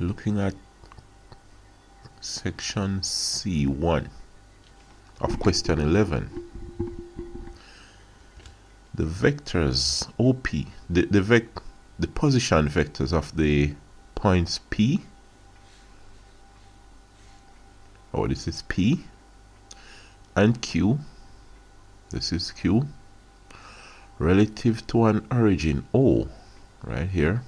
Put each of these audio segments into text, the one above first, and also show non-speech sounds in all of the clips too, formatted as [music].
looking at section C1 of question 11 the vectors OP the the, vec the position vectors of the points P oh this is P and Q this is Q relative to an origin O right here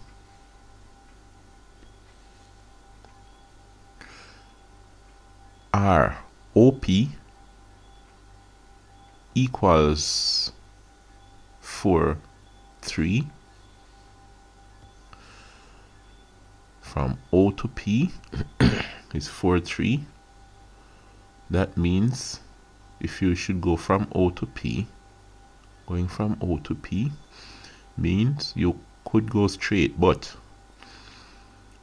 R OP equals 4 3 from O to P [coughs] is 4 3 that means if you should go from O to P going from O to P means you could go straight but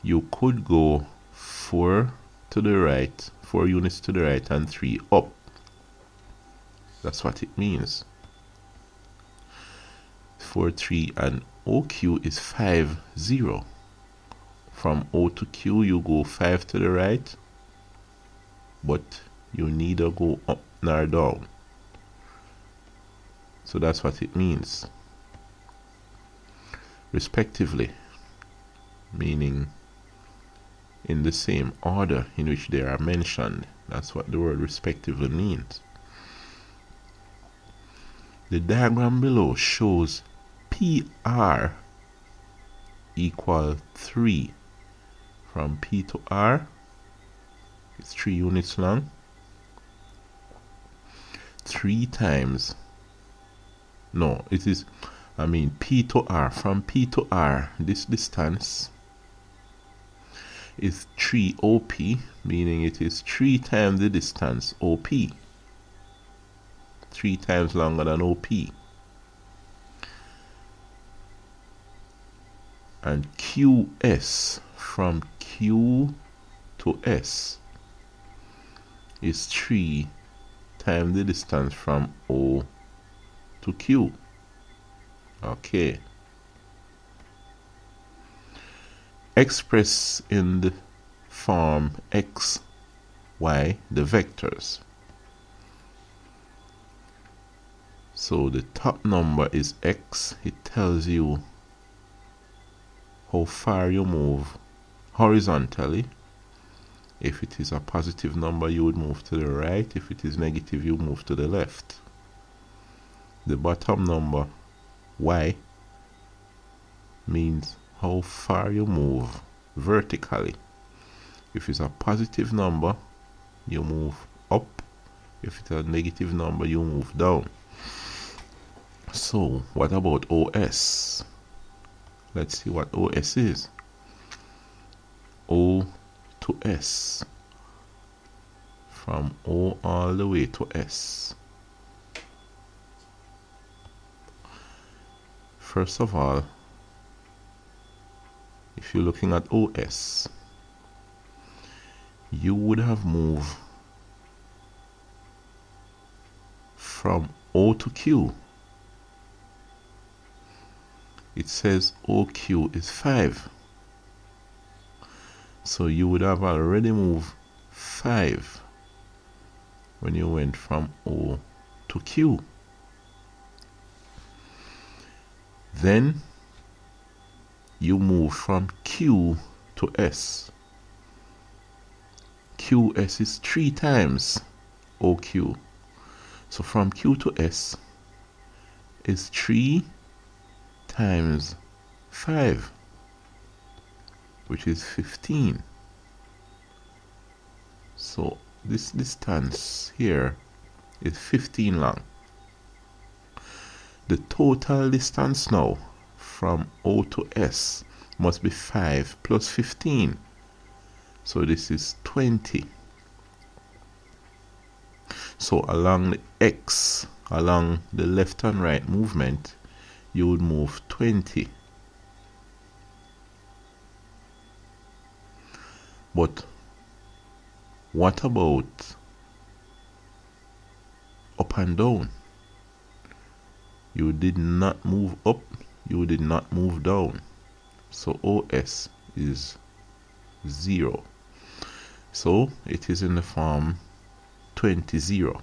you could go 4 to the right 4 units to the right and 3 up. That's what it means. 4 3 and OQ is 5 0 from O to Q you go 5 to the right but you neither go up nor down. So that's what it means. Respectively meaning in the same order in which they are mentioned. That's what the word respectively means. The diagram below shows PR equal 3 from P to R it's 3 units long 3 times no it is I mean P to R from P to R this distance is 3 OP, meaning it is 3 times the distance OP. 3 times longer than OP. And QS from Q to S is 3 times the distance from O to Q. Okay. Express in the form x, y, the vectors. So the top number is x. It tells you how far you move horizontally. If it is a positive number, you would move to the right. If it is negative, you move to the left. The bottom number, y, means how far you move vertically. If it's a positive number, you move up. If it's a negative number, you move down. So, what about OS? Let's see what OS is. O to S. From O all the way to S. First of all, if you're looking at OS, you would have moved from O to Q. It says OQ is 5. So you would have already moved 5 when you went from O to Q. Then you move from Q to S. QS is three times OQ. So from Q to S is 3 times 5, which is 15. So this distance here is 15 long. The total distance now from O to S must be 5 plus 15. So this is 20. So along the X, along the left and right movement, you would move 20. But what about up and down? You did not move up you did not move down so OS is 0. So it is in the form 20 0.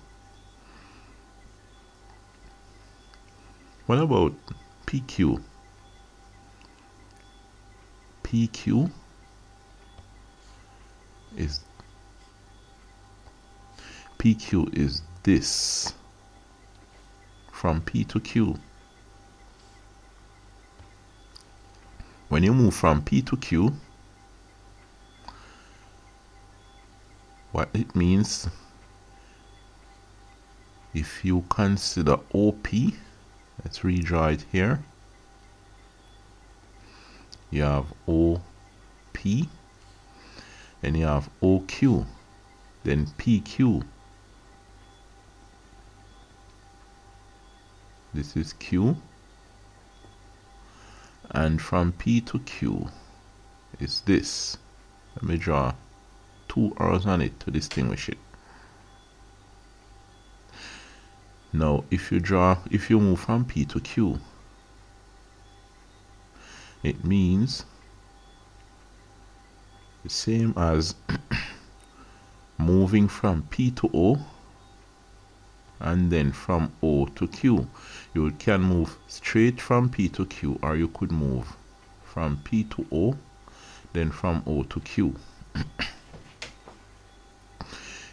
What about PQ? PQ is PQ is this from P to Q. When you move from P to Q, what it means if you consider OP, let's redraw it here. You have OP and you have OQ, then PQ this is Q and from P to Q is this. Let me draw two arrows on it to distinguish it. Now if you draw if you move from P to Q it means the same as [coughs] moving from P to O and then from O to Q. You can move straight from P to Q or you could move from P to O then from O to Q. [coughs]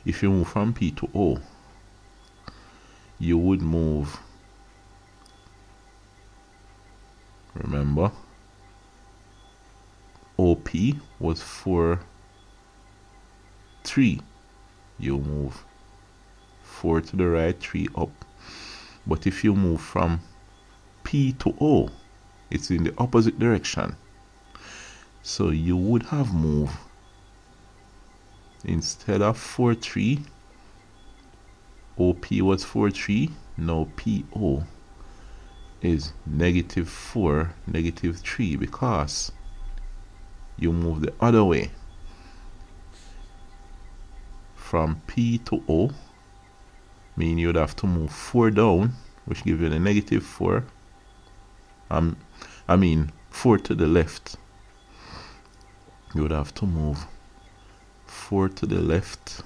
if you move from P to O you would move remember OP was 4 3 you move 4 to the right, 3 up. But if you move from P to O, it's in the opposite direction. So you would have moved instead of 4 3 OP was 4 3 now PO is negative 4 negative 3 because you move the other way from P to O mean you'd have to move 4 down which gives you the negative 4 um, I mean 4 to the left. You would have to move 4 to the left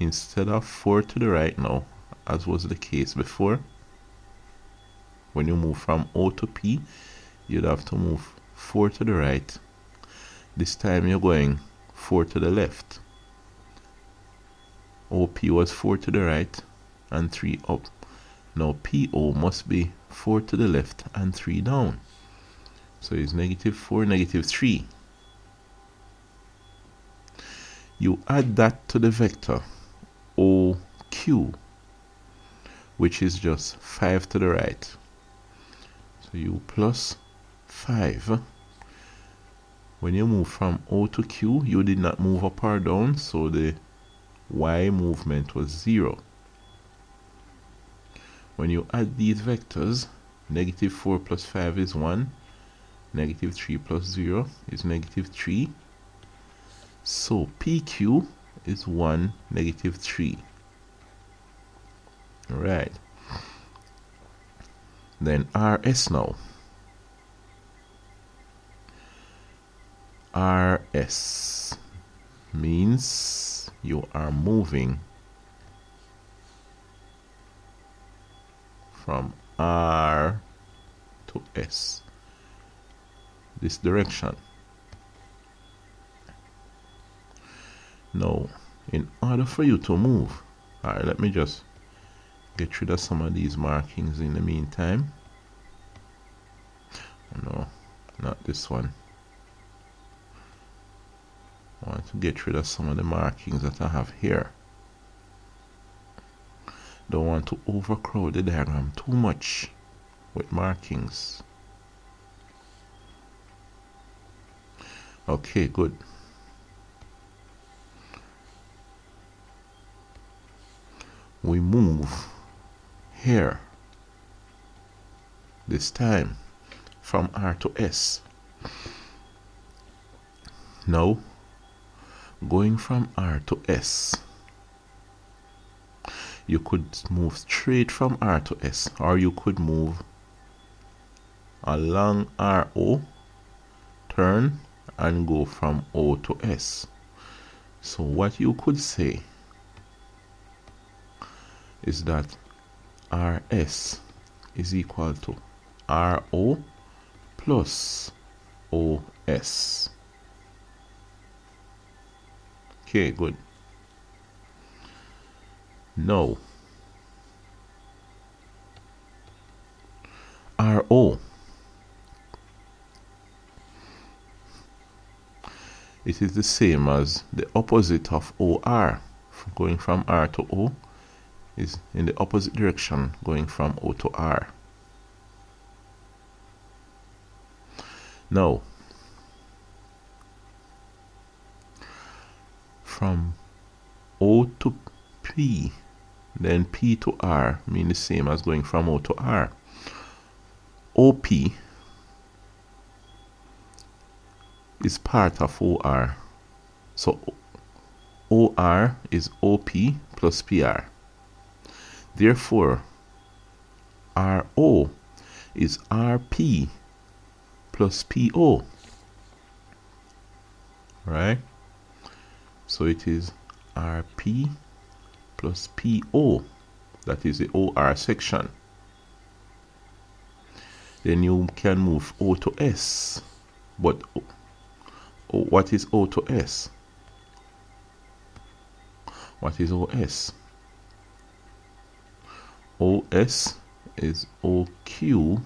instead of 4 to the right now as was the case before. When you move from O to P you'd have to move 4 to the right. This time you're going 4 to the left. OP was 4 to the right and 3 up. Now PO must be 4 to the left and 3 down. So it's negative 4, negative 3. You add that to the vector OQ, which is just 5 to the right. So you plus 5. When you move from O to Q, you did not move up or down, so the Y movement was 0. When you add these vectors, negative 4 plus 5 is 1, negative 3 plus 0 is negative 3. So PQ is 1, negative 3. Alright. Then RS now. RS means you are moving from R to S. This direction. Now in order for you to move alright let me just get rid of some of these markings in the meantime. No not this one. I want to get rid of some of the markings that I have here don't want to overcrowd the diagram too much with markings. Okay good. We move here this time from R to S. Now going from R to S you could move straight from R to S or you could move along RO turn and go from O to S. So what you could say is that RS is equal to RO plus OS. Okay, good. Now, RO it is the same as the opposite of OR going from R to O is in the opposite direction going from O to R. Now, from O to P, then P to R mean the same as going from O to R. OP is part of OR. So OR is OP plus PR. Therefore, RO is RP plus PO. Right? So it is RP plus PO. That is the OR section. Then you can move O to S. But o, o, what is O to S? What is OS? OS is OQ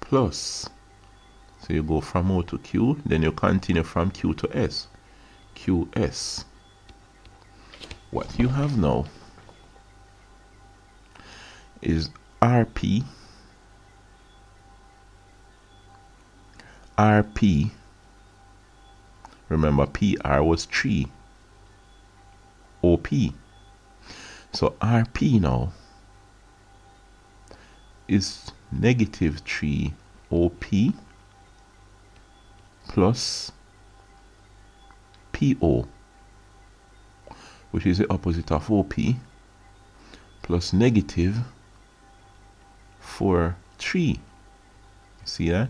plus. So you go from O to Q, then you continue from Q to S. QS. What you have now is RP RP remember PR was 3 OP so RP now is negative 3 OP plus PO which is the opposite of OP plus negative 4 3 see that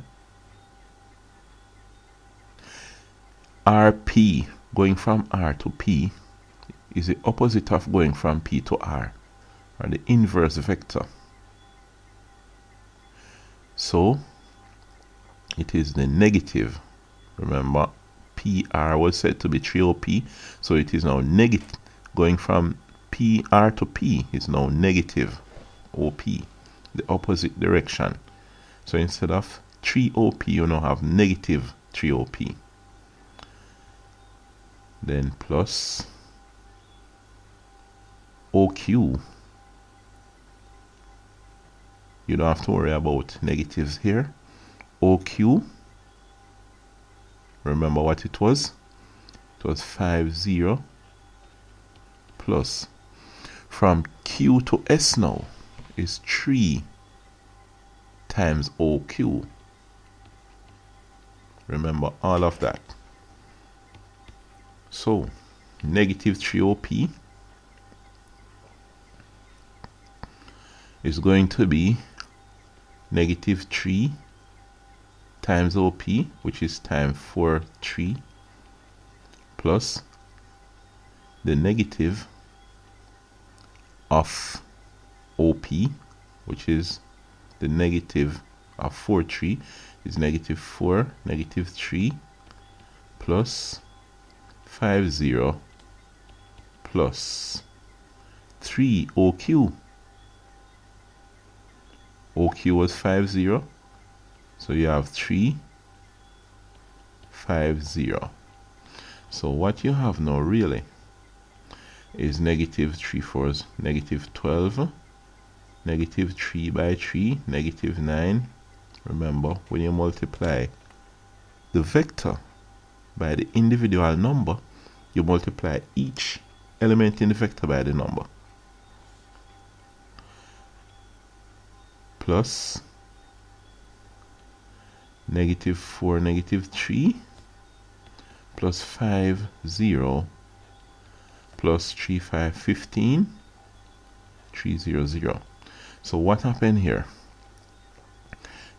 RP going from R to P is the opposite of going from P to R, or the inverse vector. So it is the negative. Remember, PR was said to be 3OP, so it is now negative. Going from PR to P is now negative OP, the opposite direction. So instead of 3OP, you now have negative 3OP. Then plus OQ. You don't have to worry about negatives here. OQ. Remember what it was? It was 5, 0 plus. From Q to S now is 3 times OQ. Remember all of that. So, negative 3OP is going to be negative 3 times OP, which is times 4, 3, plus the negative of OP, which is the negative of 4, 3, is negative 4, negative 3, plus 5, 0, plus 3 OQ OQ was 5 0 so you have 3 5 0 so what you have now really is negative 3 fours negative 12 negative 3 by 3 negative 9 remember when you multiply the vector by the individual number you multiply each element in the vector by the number. Plus negative 4 negative 3 plus 5 0 plus 3 5 15 3 0 0 so what happened here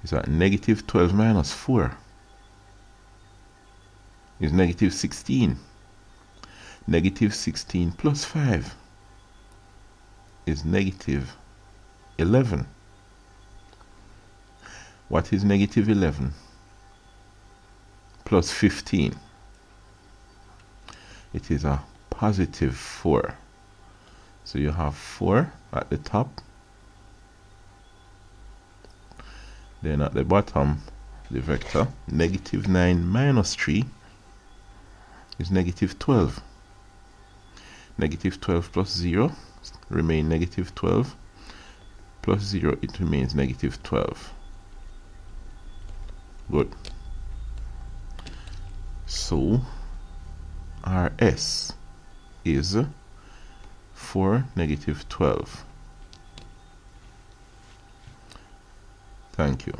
is that negative 12 minus 4 is negative 16. Negative 16 plus 5 is negative 11. What is negative 11? Plus 15. It is a positive 4. So you have 4 at the top. Then at the bottom, the vector negative 9 minus 3 is negative 12. Negative 12 plus 0 remain negative 12 plus 0 it remains negative 12 good so RS is 4 negative 12 thank you